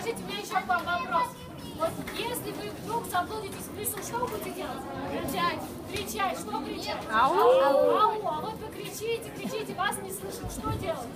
Скажите, мне еще к вам вопрос. Вот если вы вдруг заблудитесь в лесу, что вы будете делать? Кричать, кричать, что кричать? Ау! Ау! А вот вы кричите, кричите, вас не слышат. Что делать?